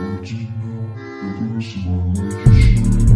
Eu trouxe uma noite